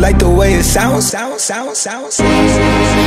like the way it sounds, sounds, sounds, sounds. sounds.